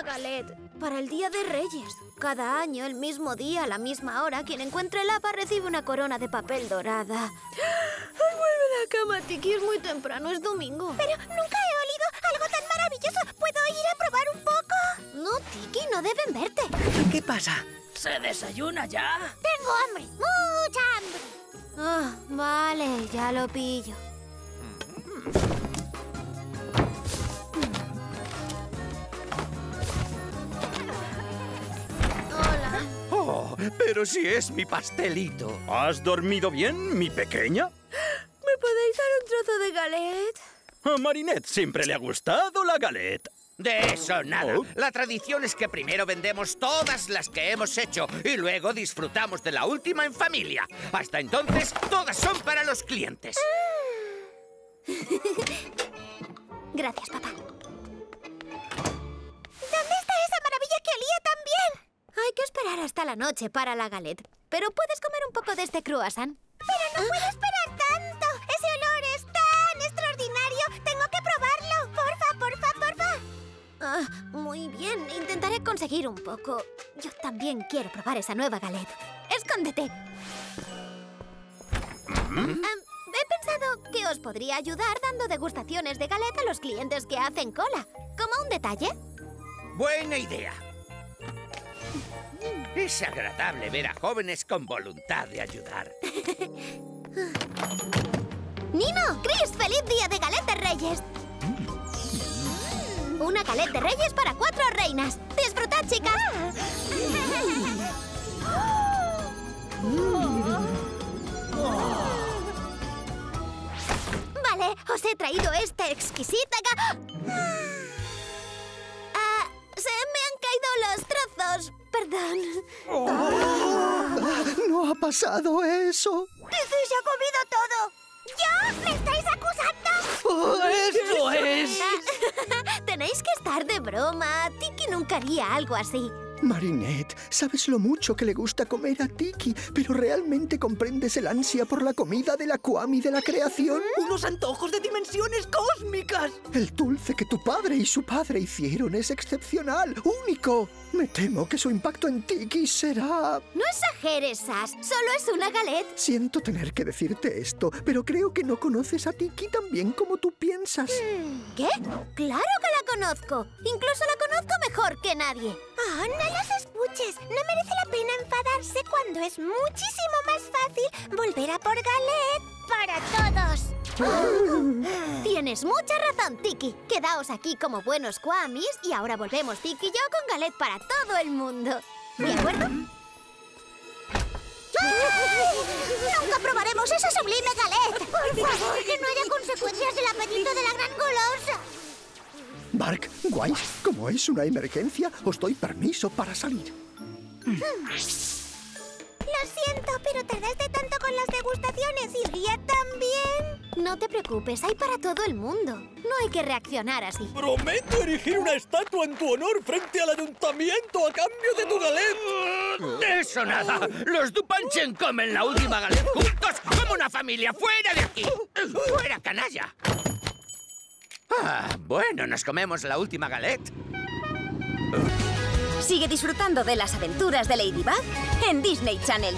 una galette para el Día de Reyes. Cada año, el mismo día, a la misma hora, quien encuentre el apa recibe una corona de papel dorada. ¡Ay, vuelve a la cama, Tiki! Es muy temprano, es domingo. Pero nunca he olido algo tan maravilloso. ¿Puedo ir a probar un poco? No, Tiki, no deben verte. ¿Qué pasa? ¿Se desayuna ya? Tengo hambre, mucha hambre. Ah, vale, ya lo pillo. Pero si es mi pastelito. ¿Has dormido bien, mi pequeña? ¿Me podéis dar un trozo de galette? A Marinette siempre le ha gustado la galette. De eso nada. Oh. La tradición es que primero vendemos todas las que hemos hecho y luego disfrutamos de la última en familia. Hasta entonces, todas son para los clientes. Gracias, papá. Esperar hasta la noche para la galette. Pero puedes comer un poco de este croissant. Pero no puedo esperar tanto. Ese olor es tan extraordinario. Tengo que probarlo. Porfa, porfa, porfa. Ah, muy bien. Intentaré conseguir un poco. Yo también quiero probar esa nueva galette. ¡Escóndete! Ah, he pensado que os podría ayudar dando degustaciones de galette a los clientes que hacen cola. Como un detalle. Buena idea. Es agradable ver a jóvenes con voluntad de ayudar. ¡Nino! ¡Chris! ¡Feliz día de galette de reyes! Una galette de reyes para cuatro reinas. ¡Disfrutad, chicas! Vale, os he traído esta exquisita Perdón. No ha pasado eso. Tiki se ha comido todo. ¿Yo? ¿Me estáis acusando? ¡Eso es! Tenéis que estar de broma. Tiki nunca haría algo así. Marinette, sabes lo mucho que le gusta comer a Tiki, pero ¿realmente comprendes el ansia por la comida de la Kwami de la creación? ¡Unos antojos de dimensiones cósmicas! El dulce que tu padre y su padre hicieron es excepcional, único. Me temo que su impacto en Tiki será... No exageres, Sass. Solo es una galette. Siento tener que decirte esto, pero creo que no conoces a Tiki tan bien como tú piensas. ¿Qué? ¡Claro que la conozco! Incluso la conozco mejor que nadie. Oh, no los escuches. No merece la pena enfadarse cuando es muchísimo más fácil volver a por Galet para todos. Tienes mucha razón, Tiki. Quedaos aquí como buenos Kwamis y ahora volvemos Tiki y yo con galette para todo el mundo. ¿De acuerdo? Nunca probaremos esa sublime Galet. Por favor, que no haya consecuencias del apetito de la gran golosa. Mark, Wise, como es una emergencia, os doy permiso para salir. Lo siento, pero tardaste tanto con las degustaciones y Ria también. No te preocupes, hay para todo el mundo. No hay que reaccionar así. Prometo erigir una estatua en tu honor frente al ayuntamiento a cambio de tu galette. De eso nada. Los Dupanchen comen la última galette juntos como una familia. ¡Fuera de aquí! ¡Fuera, canalla! Ah, bueno, nos comemos la última galette. Sigue disfrutando de las aventuras de Ladybug en Disney Channel.